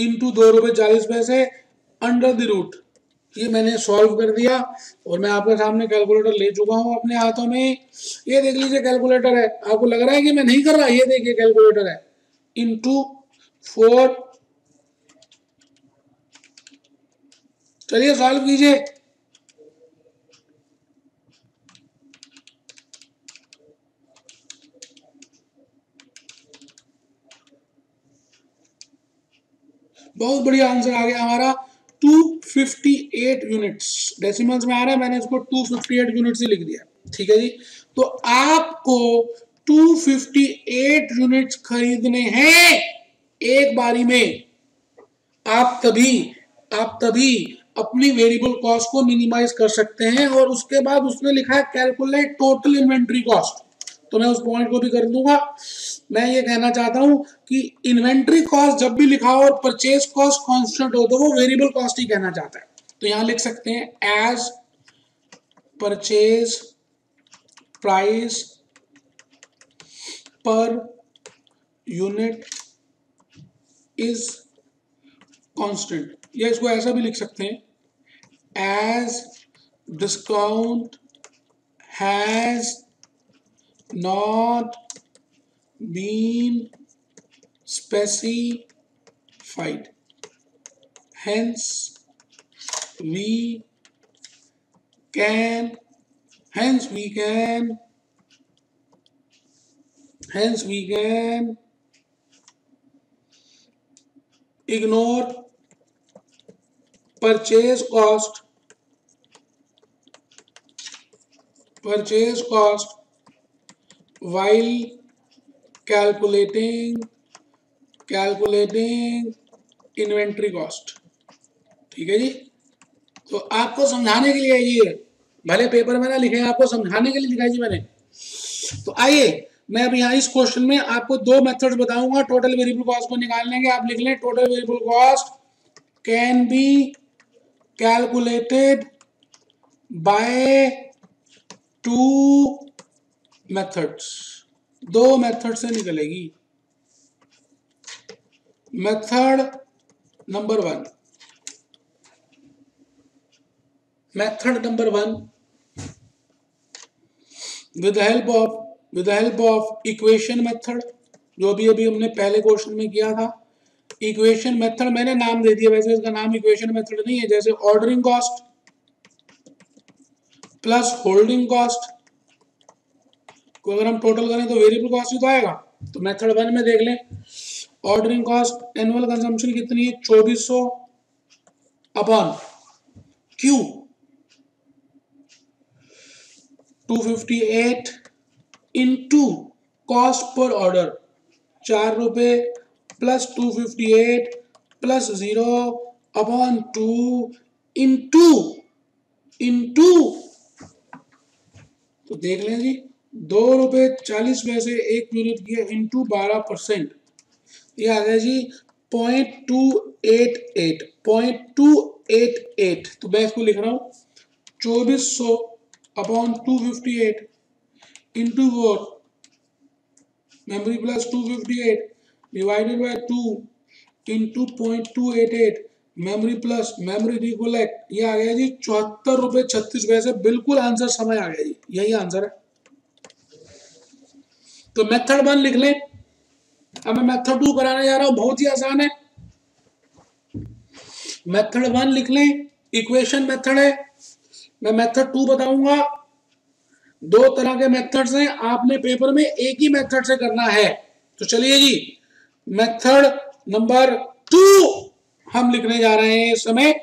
Into दो रुपए चालीस पैसे अंडर द रूट ये मैंने सॉल्व कर दिया और मैं आपके सामने कैलकुलेटर ले चुका हूँ अपने हाथों में। ये देख लीजिए कैलकुलेटर है। आपको लग रहा है कि मैं नहीं कर रहा? ये देखिए कैलकुलेटर है। इंटू फोर चलिए सॉल्व कीजिए। बहुत बढ़िया आंसर आ गया हमारा। 258 यूनिट्स डेसिमल्स में आ रहा है। मैंने इसको 258 यूनिट्स ही लिख दिया। ठीक है जी? तो आपको 258 यूनिट्स खरीदने हैं एक बारी में। आप तभी आप तभी अपनी वेरिएबल कॉस्ट को मिनिमाइज कर सकते हैं और उसके बाद उसने लिखा है कैलकुलेट टोटल इन्वेंट्री कॉस्ट तो मैं उस पॉइंट को भी कर दूँगा मैं ये कहना चाहता हूँ कि इन्वेंट्री कॉस्ट जब भी लिखा हो और परचेज कॉस्ट कॉन्स्टेंट हो तो वो वेरिएबल कॉस्ट ही कहना चाहता है। तो यहाँ लिख सकते हैं as purchase price per unit is constant या इसको ऐसा भी लिख सकते हैं as discount has not been specified. Hence, we can, hence we can, hence we can ignore purchase cost, purchase cost while calculating calculating inventory cost ठीक है जी? तो आपको समझाने के लिए ये भले पेपर में ना लिखे आपको समझाने के लिए लिखा जी मैंने। तो आइए, मैं अब यहाँ इस क्वेश्चन में आपको दो मेथड्स बताऊँगा। टोटल वेरिएबल कॉस्ट को निकालने के आप लिख लें। Total variable cost can be calculated by two methods दो मेथड से निकलेगी। Method number one method number one with help of with help of equation method जो भी अभी हमने पहले क्वेश्चन में किया था इक्वेशन मेथड मैंने नाम दे दिया। वैसे इसका नाम इक्वेशन मेथड नहीं है, जैसे ordering cost plus holding cost को अगर हम टोटल करें तो वेरिएबल कॉस्ट ही तो आएगा। तो मेथड वन में देख लें ऑर्डरिंग कॉस्ट एनुअल कंजम्पशन कितनी है? चौबीस सौ upon q two fifty eight into cost per order चार रुपए plus two fifty eight plus zero upon two into into तो देख लें जी। दो रुपए चालीस पैसे एक यूनिट की इंटू बारह परसेंट ये आ गया जी point two eight eight point two eight eight तो मैं इसको लिख रहा हूँ, चौबीस सौ upon two fifty eight into four memory plus two fifty eight divided by two into point two eight eight memory plus memory recollect ये आ गया जी चौहत्तर रुपए छत्तीस पैसे बिल्कुल आंसर समय आ गया जी, यही आंसर है। तो मेथड वन लिख लें। अब मैं मेथड टू कराने जा रहा हूँ, बहुत ही आसान है। मेथड वन लिख लें, इक्वेशन मेथड है। मैं मेथड टू बताऊँगा। दो तरह के मेथड्स हैं, आपने पेपर में एक ही मेथड से करना है। तो चलिए जी, मेथड नंबर टू हम लिखने जा रहे हैं इस समय,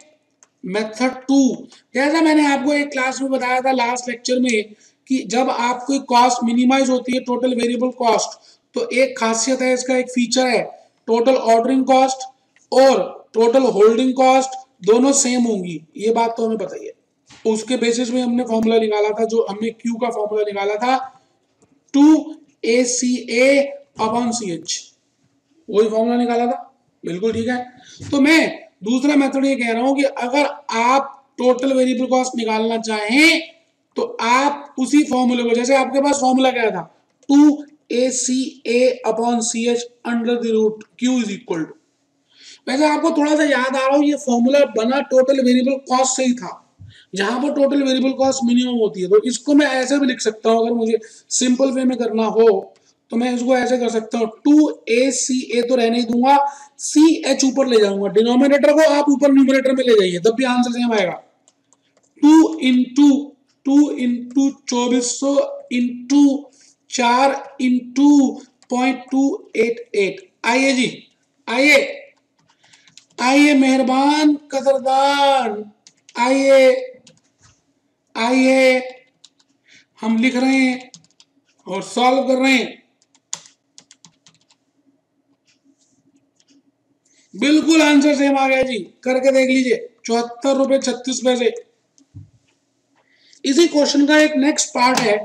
मेथड टू। जैसा मैंने आपको एक क्लास में बताया था, लास्ट लेक्चर में कि जब आपकी कॉस्ट मिनिमाइज होती है टोटल वेरिएबल कॉस्ट तो एक खासियत है, इसका एक फीचर है टोटल ऑर्डरिंग कॉस्ट और टोटल होल्डिंग कॉस्ट दोनों सेम होंगी। ये बात तो हमें बताइए उसके बेसिस में हमने फॉर्मूला निकाला था, जो हमने क्यू का फॉर्मूला निकाला था two A C A upon C H वही फॉर्मूला निकाला था? बिल्कुल ठीक है। तो मैं दूसरा मेथड ये कह रहा हूँ कि अगर आप टोटल वेरिएबल कॉस्ट निकालना चाहें तो आप उसी फॉर्मूले को जैसे आपके पास फॉर्मूला क्या था? Two A C A upon C H under the root q is equal to वैसे आपको थोड़ा सा याद आ रहा हो, ये फॉर्मूला बना टोटल वेरिएबल कॉस्ट से ही था। जहाँ पर टोटल वेरिएबल कॉस्ट मिनिमम होती है तो इसको मैं ऐसे भी लिख सकता हूँ, अगर मुझे सिंपल वे में करना हो तो मैं इसको ऐसे कर सकता हूँ। टू ए सी ए तो रहने ही दूँगा सी एच ऊपर ले जाऊँगा। डिनोमिनेटर को आप ऊपर न्यूमिनेटर में ले जाइए, तब भी आंसर सेम आएगा। टू इन टू इंटू चौबीस सौ इंटू चार into point two eight eight. आइए जी, आइए। आइए मेहरबान कदरदान आइए आइए। हम लिख रहे हैं और सॉल्व कर रहे हैं। बिल्कुल आंसर सेम आ गया जी। करके देख लीजिए, चौहत्तर रुपए छत्तीस पैसे। इसी क्वेश्चन का एक नेक्स्ट पार्ट है।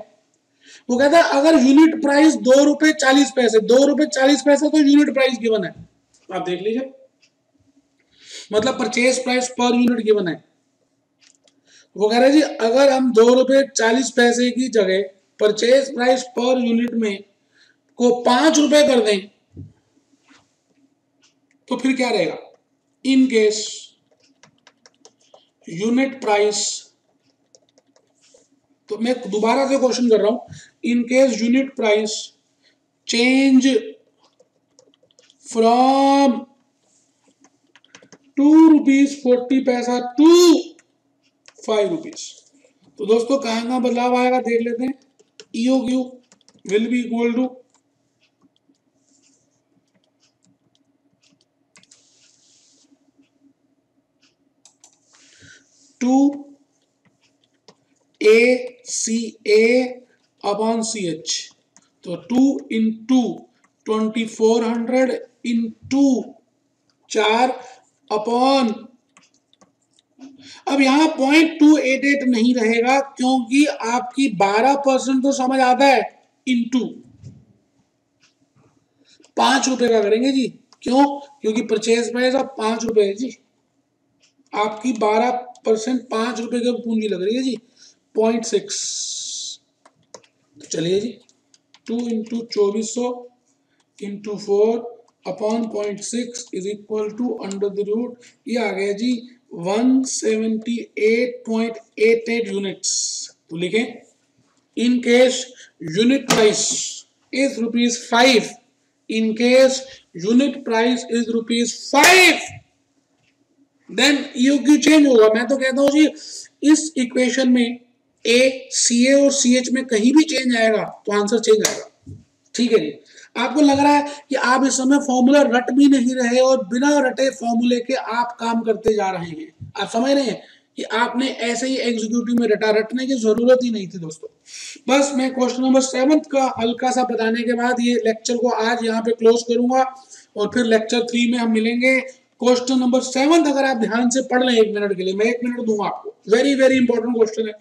वो कहता है, अगर यूनिट प्राइस दो रुपए चालीस पैसे, दो रुपए चालीस पैसे तो यूनिट प्राइस गिवन है। आप देख लीजिए। मतलब purchase price per unit given है। वो कह रहे जी, अगर हम दो रुपए चालीस पैसे की जगह परचेज प्राइस पर यूनिट में को पाँच रुपए कर दें तो फिर क्या रहेगा? इन केस यूनिट प्राइस तो मैं दोबारा से क्वेश्चन कर रहा हूँ। In case unit price change from two rupees forty paisa to five rupees तो दोस्तों, कहा कहाँ बदलाव आएगा देख लेते हैं। E O Q will be equal to two A C A upon C H तो two into twenty four hundred into चार अपॉन अब यहाँ पॉइंट टू एट एट नहीं रहेगा क्योंकि आपकी बारह परसेंट तो समझ आता है इंटू पाँच रुपए का करेंगे जी। क्यों? क्योंकि परचेज प्राइस अब पाँच रुपए है जी। आपकी बारह परसेंट पाँच रुपए की पूंजी लग रही है जी। पॉइंट सिक्स तो चलिए जी। टू इंटू चौबीस सौ into four upon point six is equal to under the root ये आ गया जी one seventy eight point eight eight units तो लिखें in case unit price is rupees five in case unit price is rupees five then you q change होगा? मैं तो कहता हूँ जी, इस इक्वेशन में ए सी ए और सी एच में कहीं भी चेंज आएगा तो आंसर चेंज आएगा। ठीक है जी? आपको लग रहा है कि आप इस समय फॉर्मूला रट भी नहीं रहे और बिना रटे फॉर्मूले के आप काम करते जा रहे हैं। आप समझ रहे हैं कि आपने ऐसे ही एग्जीक्यूटिव में रटा, रटने की ज़रूरत ही नहीं थी दोस्तों। बस मैं क्वेश्चन नंबर सेवंथ का हल्का सा बताने के बाद ये लेक्चर को आज यहाँ पे क्लोज करूँगा और फिर लेक्चर थ्री में हम मिलेंगे। क्वेश्चन नंबर सेवन अगर आप ध्यान से पढ़ लें एक मिनट के लिए, मैं एक मिनट दूँगा आपको। वेरी वेरी इंपॉर्टेंट क्वेश्चन है।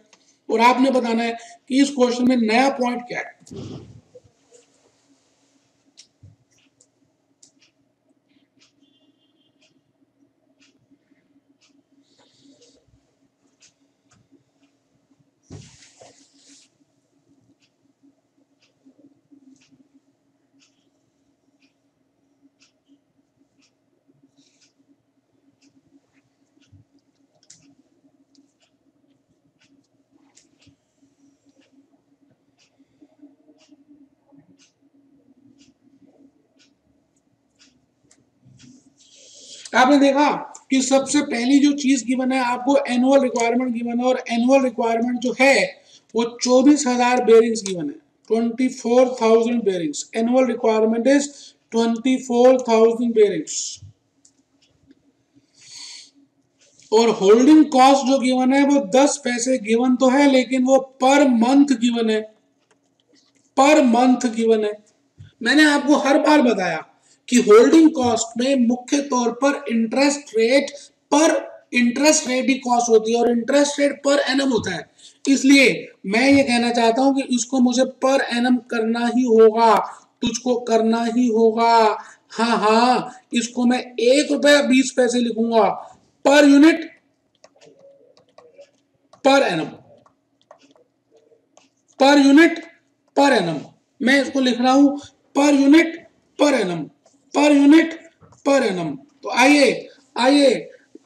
और आपने बताना है कि इस क्वेश्चन में नया पॉइंट क्या है? आपने देखा कि सबसे पहली जो चीज़ गिवन है, आपको एनुअल रिक्वायरमेंट गिवन है और एनुअल रिक्वायरमेंट जो है, वो चौबीस हज़ार बेरिंग्स गिवन है। Twenty four thousand bearings annual requirement is twenty four thousand bearings और होल्डिंग कॉस्ट जो गिवन है, वो दस पैसे गिवन तो है, लेकिन वो पर मंथ गिवन है। पर मंथ गिवन है। मैंने आपको हर बार बताया कि होल्डिंग कॉस्ट में मुख्य तौर पर इंटरेस्ट रेट पर इंटरेस्ट रेट ही कॉस्ट होती है और इंटरेस्ट रेट पर एनम होता है। इसलिए मैं ये कहना चाहता हूँ कि इसको मुझे पर एनम करना ही होगा, तुझको करना ही होगा। हाँ हाँ इसको मैं एक रुपया बीस पैसे लिखूँगा। पर यूनिट, पर एनम। पर यूनिट, पर एनम। मैं इसको लिख रहा हूँ, पर यूनिट, पर एनम। पर यूनिट पर एनम तो आइए आइए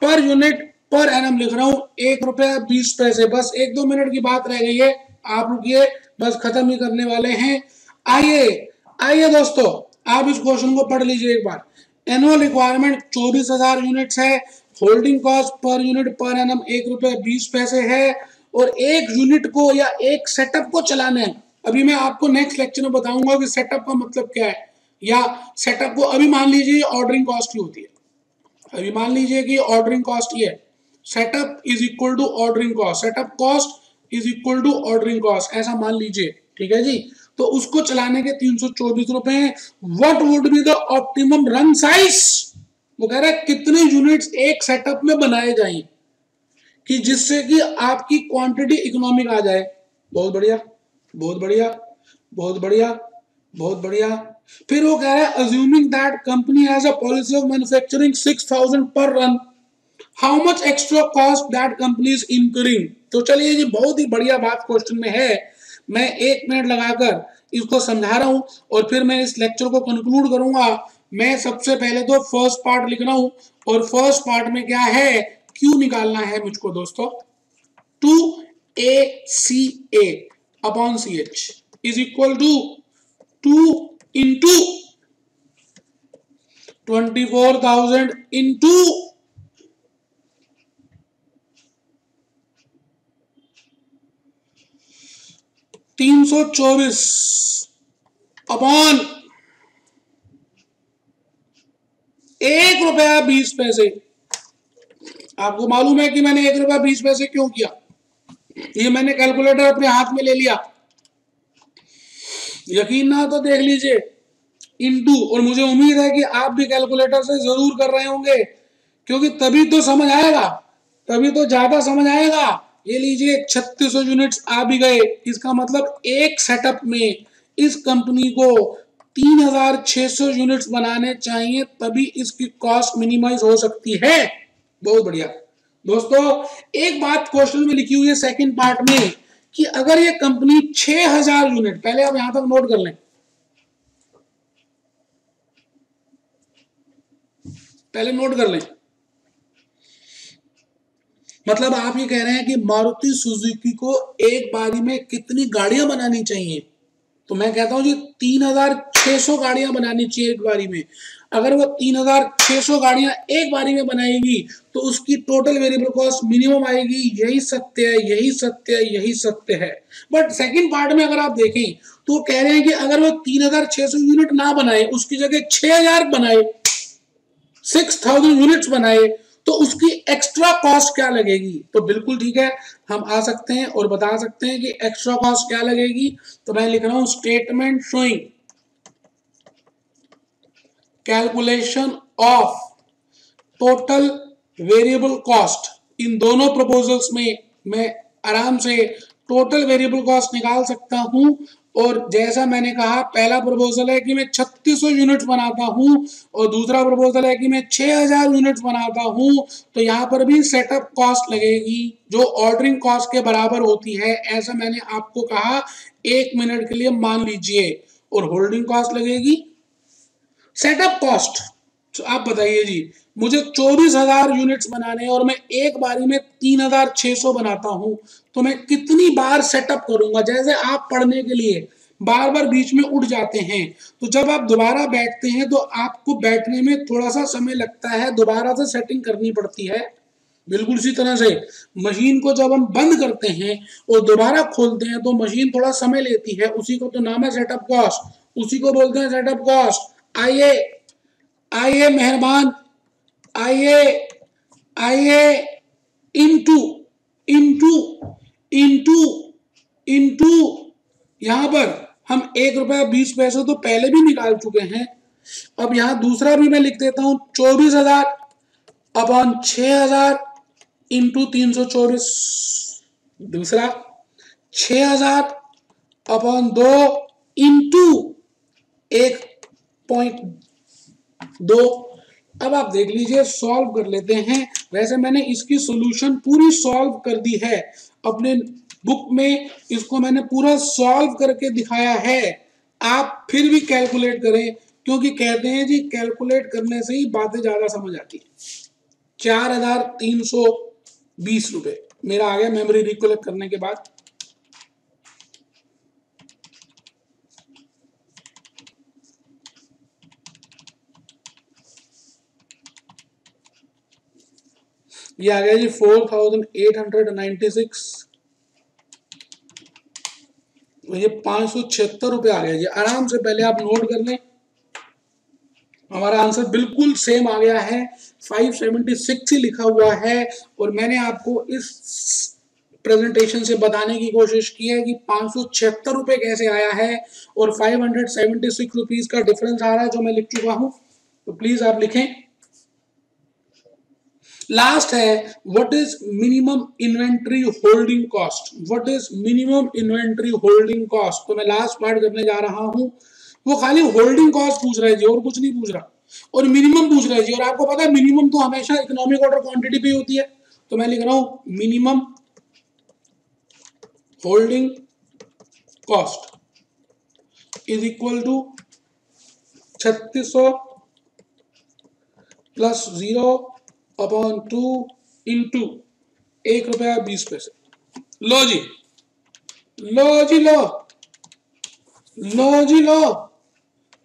पर यूनिट पर एनम लिख रहा हूँ। एक रुपया, बीस पैसे, बस एक दो मिनट की बात रह गई है। आप रुकिए, बस खत्म ही करने वाले हैं। आइए आइए दोस्तों, आप इस क्वेश्चन को पढ़ लीजिए एक बार। एनुअल रिक्वायरमेंट चौबीस हज़ार यूनिट है। Holding cost per unit per annum एक रुपया, बीस पैसे है। और एक यूनिट को या एक सेटअप को चलाने अभी मैं आपको नेक्स्ट लेक्चर में बताऊँगा कि सेटअप का मतलब क्या है। या सेटअप को अभी मान लीजिए ऑर्डरिंग कॉस्ट की होती है। अभी मान लीजिए कि ऑर्डरिंग कॉस्ट ये है। Setup is equal to ordering cost setup cost is equal to ordering cost ऐसा मान लीजिए, ठीक है जी? तो उसको चलाने के तीन सौ चौबीस रुपए हैं। What would be the optimum run size वो कह रहा है, कितने यूनिट्स एक सेटअप में बनाए जाए? कि जिससे कि आपकी क्वांटिटी इकोनॉमिक आ जाए। बहुत बढ़िया बहुत बढ़िया बहुत बढ़िया बहुत बढ़िया। फिर वो कह रहा है assuming that company has a policy of manufacturing six thousand per run how much extra cost that company is incurring तो चलिए जी, बहुत ही बढ़िया बात क्वेश्चन में है। मैं एक मिनट लगाकर इसको समझा रहा हूँ और फिर मैं इस लेक्चर को कंक्लूड करूँगा। मैं सबसे पहले तो फ़र्स्ट पार्ट लिख रहा हूँ और फ़र्स्ट पार्ट में क्या है, क्यू निकालना है मुझको दोस्तों? Two A C A upon C H is equal to two into twenty four thousand into तीन सौ चौबीस अपॉन एक रुपया बीस पैसे। आपको मालूम है कि मैंने एक रुपया बीस पैसे क्यों किया? ये मैंने कैलकुलेटर अपने हाथ में ले लिया। यकीन ना तो देख लीजिए। इनटू और मुझे उम्मीद है कि आप भी कैलकुलेटर से ज़रूर कर रहे होंगे, क्योंकि तभी तो समझ आएगा, तभी तो ज़्यादा समझ आएगा। ये लीजिए, छत्तीस यूनिट्स आ भी गए, इसका मतलब एक सेटअप में इस कंपनी को 3600 यूनिट्स बनाने चाहिए, तभी इसकी कॉस्ट मिनिमाइज हो सकती है। बहुत बढ़िया। दोस्तों, एक बात क्वेश्चन में लिखी हुई है सेकंड पार्ट में। कि अगर ये कंपनी 6000 यूनिट, पहले आप यहाँ तक नोट कर लें। पहले नोट कर लें। मतलब आप ये कह रहे हैं कि मारुति सुजुकी को एक बारी में कितनी गाड़ियाँ बनानी चाहिए? तो मैं कहता हूँ जी, तीन हज़ार छह सौ गाड़ियाँ बनानी चाहिए एक बारी में। अगर वो तीन हज़ार छह सौ गाड़ियाँ एक बारी में बनाएगी तो उसकी टोटल वेरिएबल कॉस्ट मिनिमम आएगी। यही सत्य है, यही सत्य है, यही सत्य है। बट सेकंड पार्ट में अगर आप देखें तो वो कह रहे हैं कि अगर वो तीन हज़ार छह सौ यूनिट ना बनाए, उसकी जगह छह हज़ार बनाए सिक्स थाउज़ेंड यूनिट्स बनाए तो उसकी एक्स्ट्रा कॉस्ट क्या लगेगी? तो बिल्कुल ठीक है, हम आ सकते हैं और बता सकते हैं कि एक्स्ट्रा कॉस्ट क्या लगेगी। तो मैं लिख रहा हूँ statement showing calculation of total variable cost in दोनों प्रपोजल्स में मैं आराम से टोटल वेरिएबल कॉस्ट निकाल सकता हूँ। और जैसा मैंने कहा, पहला प्रपोजल है कि मैं 3600 यूनिट्स बनाता हूँ और दूसरा प्रपोजल है कि मैं 6000 यूनिट्स बनाता हूँ। तो यहाँ पर भी सेटअप कॉस्ट लगेगी, जो ऑर्डरिंग कॉस्ट के बराबर होती है। ऐसा मैंने आपको कहा, एक मिनट के लिए मान लीजिए। और होल्डिंग कॉस्ट लगेगी सेटअप कॉस्ट तो आप बताइए जी, मुझे चौबीस हज़ार यूनिट्स बनाने और मैं एक बारी में तीन हज़ार छह सौ बनाता हूँ। तो मैं कितनी बार सेटअप करूँगा? जैसे आप पढ़ने के लिए बार बार बीच में उठ जाते हैं तो जब आप दोबारा बैठते हैं तो आपको बैठने में थोड़ा सा समय लगता है, दोबारा से सेटिंग करनी पड़ती है। बिल्कुल इसी तरह से मशीन को जब हम बंद करते हैं और दोबारा खोलते हैं तो मशीन थोड़ा समय लेती है, उसी को तो नाम है सेटअप कॉस्ट उसी को बोलते हैं सेटअप कॉस्ट आइए आइए मेहरबान, आइए आइए, इनटू इनटू इनटू इनटू। यहाँ पर हम एक रुपया बीस पैसे तो पहले भी निकाल चुके हैं। अब यहाँ दूसरा भी मैं लिख देता हूँ, चौबीस हज़ार, अपॉन छ हज़ार इंटू तीन सौ चौबीस। दूसरा छ हज़ार, अपॉन दो इंटू एक पॉइंट दो। अब आप देख लीजिए, सॉल्व कर लेते हैं। वैसे मैंने इसकी सॉल्यूशन पूरी सॉल्व कर दी है। अपने बुक में इसको मैंने पूरा सॉल्व करके दिखाया है। आप फिर भी कैलकुलेट करें, क्योंकि कहते हैं जी, कैलकुलेट करने से ही बातें ज़्यादा समझ आती है। चार हज़ार तीन सौ बीस रुपए। मेरा आ गया मेमोरी रिकोलेक्ट करने के बाद। ये आ गया जी four thousand eight hundred ninety six. ये पाँच सौ छिहत्तर रुपये आ गया जी। आराम से पहले आप नोट कर लें। हमारा आंसर बिल्कुल सेम आ गया है। 576 ही लिखा हुआ है। और मैंने आपको इस प्रेजेंटेशन से बताने की कोशिश की है कि पाँच सौ छिहत्तर रुपये कैसे आया है और 576 रुपीस का डिफरेंस आ रहा है, जो मैं लिख चुका हूँ। तो प्लीज़ आप लिखें। लास्ट है what is minimum inventory holding cost what is minimum inventory holding cost तो मैं लास्ट पार्ट करने जा रहा हूँ। वो खाली होल्डिंग कॉस्ट पूछ रहा जी, और कुछ नहीं पूछ रहा। और मिनिमम पूछ रहा जी, और आपको पता है मिनिमम तो हमेशा इकोनॉमिक ऑर्डर क्वांटिटी पे होती है। तो मैं लिख रहा हूँ minimum holding cost is equal to छत्तीस plus zero upon two into एक रुपया बीस पैसे। लो जी। लो जी, लो। लो जी, लो।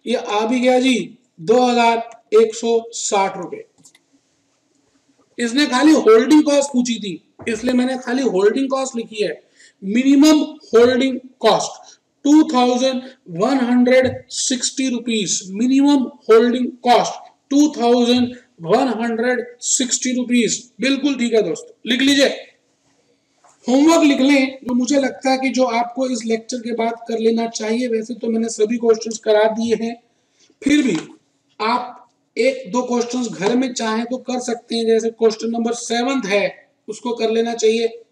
ये आ भी गया जी दो हज़ार एक सौ साठ रुपए इसने खाली होल्डिंग कॉस्ट पूछी थी। इसलिए मैंने खाली होल्डिंग कॉस्ट लिखी है। Minimum holding cost two thousand one hundred sixty rupees minimum holding cost two thousand one hundred sixty rupees बिल्कुल ठीक है दोस्तों। लिख लीजिए। होमवर्क लिख लें, जो मुझे लगता है कि जो आपको इस लेक्चर के बाद कर लेना चाहिए, वैसे तो मैंने सभी क्वेश्चंस करा दिए हैं। फिर भी आप एक, दो क्वेश्चंस घर में चाहें तो कर सकते हैं। जैसे क्वेश्चन नंबर सेवंथ है, उसको कर लेना चाहिए।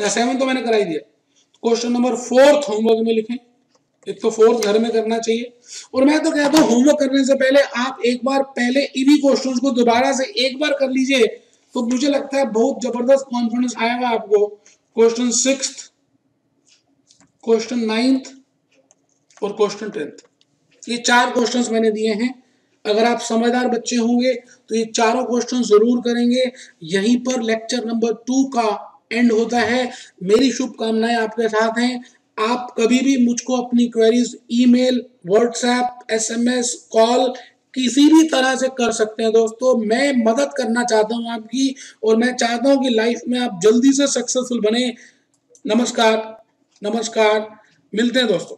सेवन तो मैंने कराई दिया क्वेश्चन नंबर फोर्थ होमवर्क में लिखें। एक तो फोर्थ घर में करना चाहिए। और मैं तो कहता हूँ होमवर्क करने से पहले आप एक बार पहले इन्हीं क्वेश्चंस को दोबारा से एक बार कर लीजिए तो मुझे लगता है बहुत ज़बरदस्त कॉन्फिडेंस आएगा आपको। क्वेश्चन सिक्स क्वेश्चन नाइन्थ और क्वेश्चन टेंथ ये चार क्वेश्चंस मैंने दिए हैं। अगर आप समझदार बच्चे होंगे तो ये चारों क्वेश्चन ज़रूर करेंगे। यहीं पर लेक्चर नंबर टू का एंड होता है। मेरी शुभकामनाएँ आपके साथ हैं। आप कभी भी मुझको अपनी queries email WhatsApp SMS call किसी भी तरह से कर सकते हैं दोस्तों। मैं मदद करना चाहता हूँ आपकी और मैं चाहता हूँ कि लाइफ में आप जल्दी से सक्सेसफुल बने। नमस्कार नमस्कार। मिलते हैं दोस्तों।